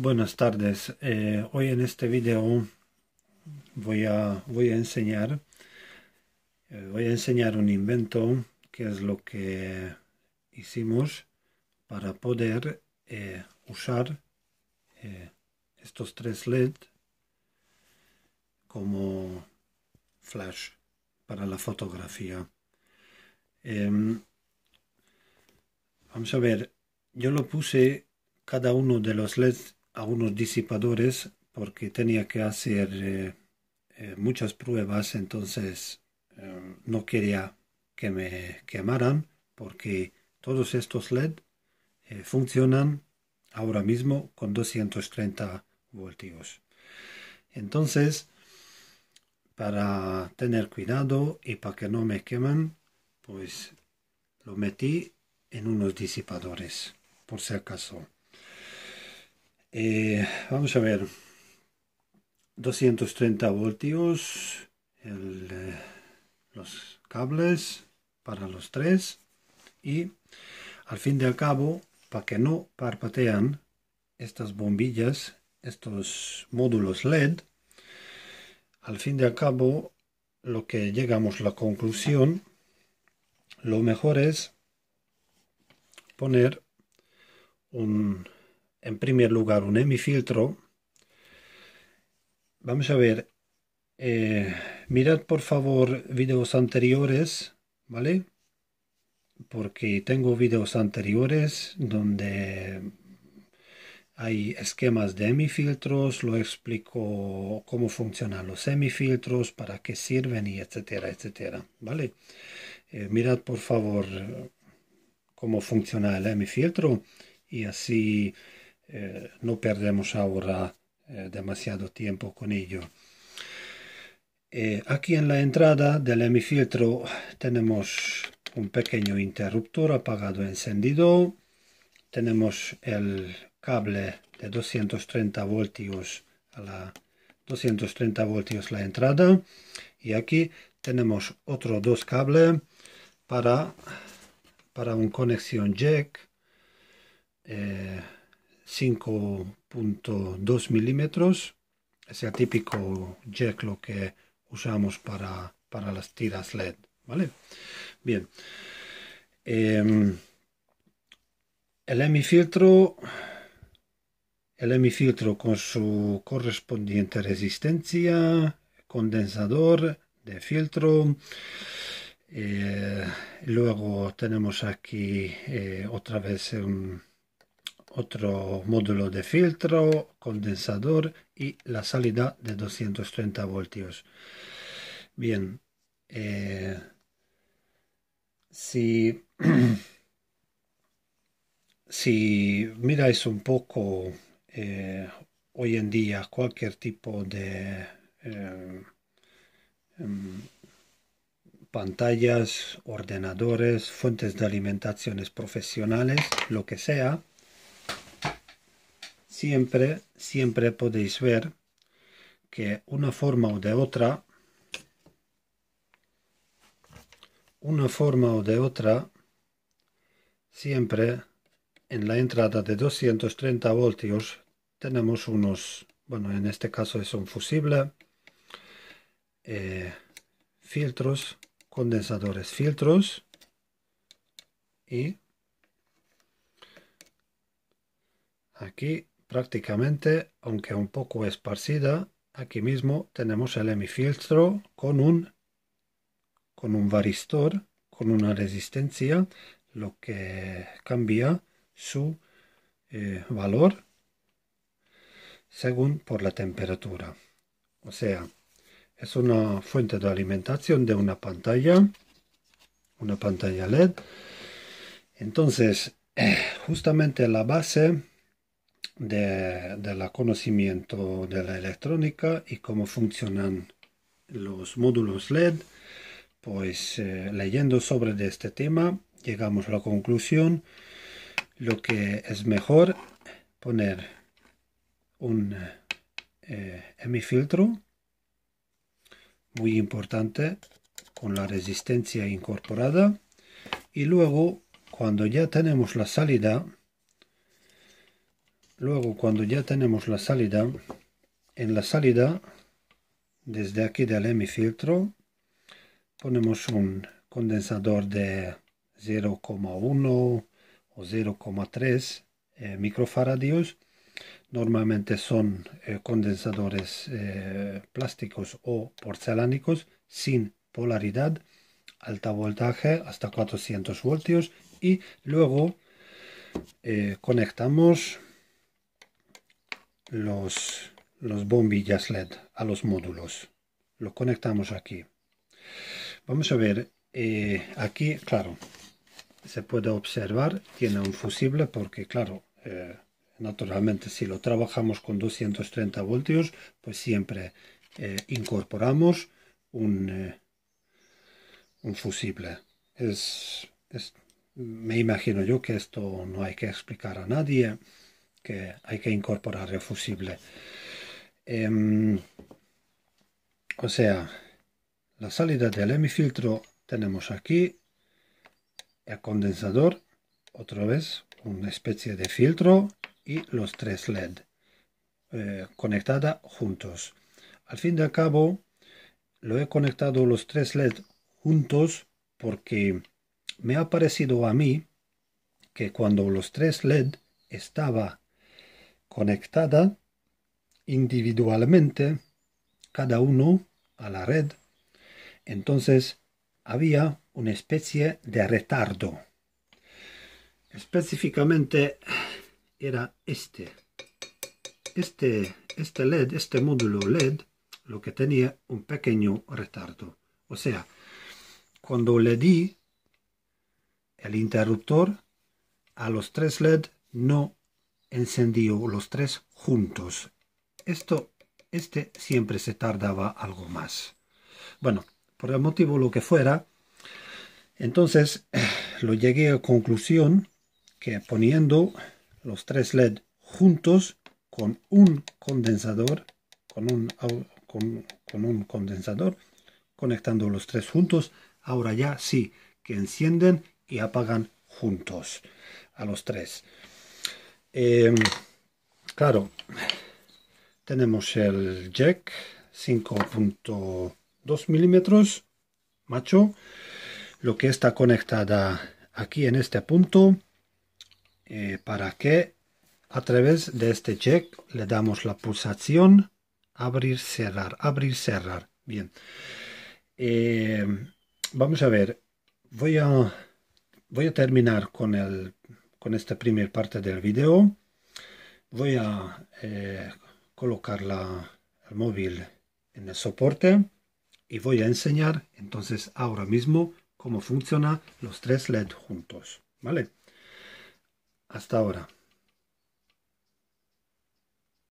Buenas tardes. Eh, hoy en este video voy a, voy a enseñar eh, voy a enseñar un invento que es lo que hicimos para poder eh, usar estos tres LED como flash para la fotografía. Em, vamos a ver, yo lo puse cada uno de los LEDs a unos disipadores porque tenía que hacer eh, eh, muchas pruebas, entonces eh, no quería que me quemaran porque todos estos LED funcionan ahora mismo con 230 voltios. Entonces, para tener cuidado y para que no me queman, pues lo metí en unos disipadores, por si acaso. Eh, vamos a ver. 230 voltios. Eh, los cables para los tres. Y al fin y al cabo, para que no parpatean estas bombillas, estos módulos LED, al fin al cabo, lo que llegamos a la conclusión, lo mejor es poner un en primer lugar un hemifiltro. Vamos a ver, eh, mirad por favor videos anteriores, ¿vale? Porque tengo videos anteriores donde hay esquemas de hemifiltros, lo explico cómo funcionan los hemifiltros, para qué sirven y etcétera, etcétera, ¿vale? Eh, mirad por favor cómo funciona el hemifiltro y así eh, no perdemos ahora eh, demasiado tiempo con ello. Eh, aquí en la entrada del hemifiltro tenemos un pequeño interruptor apagado encendido. Tenemos el cable de 230 voltios a la 230 voltios la entrada y aquí tenemos otro dos cables para para una conexión jack 5.2 milímetros. Es el típico jack lo que usamos para, para las tiras LED. ¿Vale? Bien. Em, el hemifiltro el hemifiltro con su correspondiente resistencia, condensador de filtro. Eh, luego tenemos aquí eh, otra vez un, otro módulo de filtro, condensador y la salida de 230 voltios. Bien, eh, si, si miráis un poco eh, hoy en día cualquier tipo de eh, em, pantallas, ordenadores, fuentes de alimentaciones profesionales, lo que sea, siempre, siempre podéis ver que una forma o de otra, una forma o de otra, siempre en la entrada de 230 voltios tenemos unos, bueno, en este caso es un fusible, eh, filtros, condensadores filtros y aquí prácticamente, aunque un poco esparcida, aquí mismo tenemos el hemifiltro con un, con un varistor, con una resistencia, lo que cambia su eh, valor según por la temperatura. O sea, es una fuente de alimentación de una pantalla, una pantalla LED. Entonces, justamente la base de, conocimiento de la electrónica y cómo funcionan los módulos LED, pues eh, leyendo sobre este tema llegamos a la conclusión. Lo que es mejor poner un eh, hemifiltro muy importante con la resistencia incorporada. Y luego cuando ya tenemos la salida luego cuando ya tenemos la salida en la salida desde aquí del hemifiltro ponemos un condensador de 0,1 o 0,3 eh, microfaradios. Normalmente son eh, condensadores eh, plásticos o porcelánicos sin polaridad alta voltaje hasta 400 voltios y luego conectamos los, los bombillas LED a los módulos. Lo conectamos aquí. Vamos a ver aquí claro se puede observar, tiene un fusible porque, claro, eh, naturalmente si lo trabajamos con 230 voltios, pues siempre eh, incorporamos un, eh, un fusible. Es, me imagino yo que esto no hay que explicar a nadie, hay que incorporar el fusible. Em, o sea, la salida del hemifiltro tenemos aquí el condensador, otra vez una especie de filtro y los tres LED eh, conectada juntos. Al fin de al cabo, lo he conectado los tres LED juntos porque me ha parecido a mí que cuando los tres LED estaba conectada individualmente, cada uno a la red, entonces había una especie de retardo. Específicamente era este. Este, este LED, este módulo LED, lo que tenía un pequeño retardo. O sea, cuando le di el interruptor a los tres LED no encendió los tres juntos. Esto, este siempre se tardaba algo más. Bueno, por el motivo lo que fuera. Entonces lo llegué a conclusión que poniendo los tres LED juntos con un condensador, con un, con, un condensador, conectando los tres juntos, ahora ya sí que encienden y apagan juntos a los tres. Em, claro, tenemos el jack 5.1 2 milímetros macho lo que está conectada aquí en este punto eh, para que a través de este check le damos la pulsación abrir cerrar abrir cerrar. Bien. Eh, vamos a ver voy a voy a terminar con el con esta primera parte del video voy a eh, colocar la, móvil en el soporte y voy a enseñar entonces ahora mismo cómo funcionan los tres LED juntos. ¿Vale? Hasta ahora.